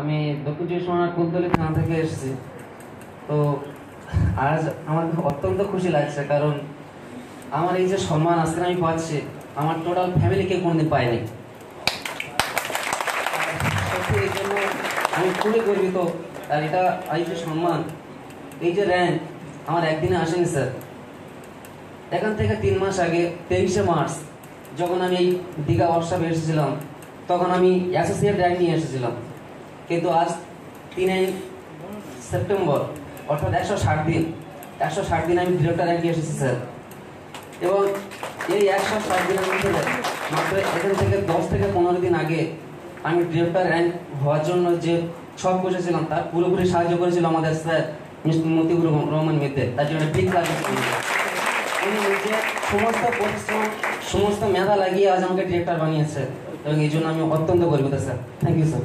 আমি দক্ষিণ চব্বিশ পরগনার কুলতলি থানা থেকে এসেছি। তো আজ আমার অত্যন্ত খুশি লাগছে কারণ আমার এই যে সম্মান আজকে আমি পাচ্ছি, আমার টোটাল ফ্যামিলিকে কোনোদিন পাইনি এই জন্য আমি খুবই গর্বিত আর এটা এই যে সম্মান। এই যে র্যাঙ্ক আমার একদিনে আসেনি স্যার এখান থেকে তিন মাস আগে তেইশে মার্চ যখন আমি এই দীঘা ওয়ার্কশপে এসেছিলাম, তখন আমি অ্যাসোসিয়েট র্যাঙ্ক নিয়ে এসেছিলাম। কিন্তু আজ তিনই সেপ্টেম্বর, অর্থাৎ একশো ষাট দিন, একশো ষাট দিন আমি ডিরেক্টর র্যাঙ্কে এসেছি, স্যার। এবং এই একশো ষাট দিনের মধ্যে মাত্র এখান থেকে দশ থেকে পনেরো দিন আগে আমি ডিরেক্টর র্যাঙ্ক হওয়ার জন্য যে সব বসেছিলাম, তার পুরোপুরি সাহায্য করেছিল আমাদের স্যার, মিস্টার মতিউর রহমান মিদ্দে তার জন্য বিগ উনি নিজে সমস্ত পরিশ্রম, সমস্ত মেধা লাগিয়ে আজ আমাকে ডিরেক্টর বানিয়েছে। এবং এই জন্য আমি অত্যন্ত গর্বিত, স্যার। Thank you sir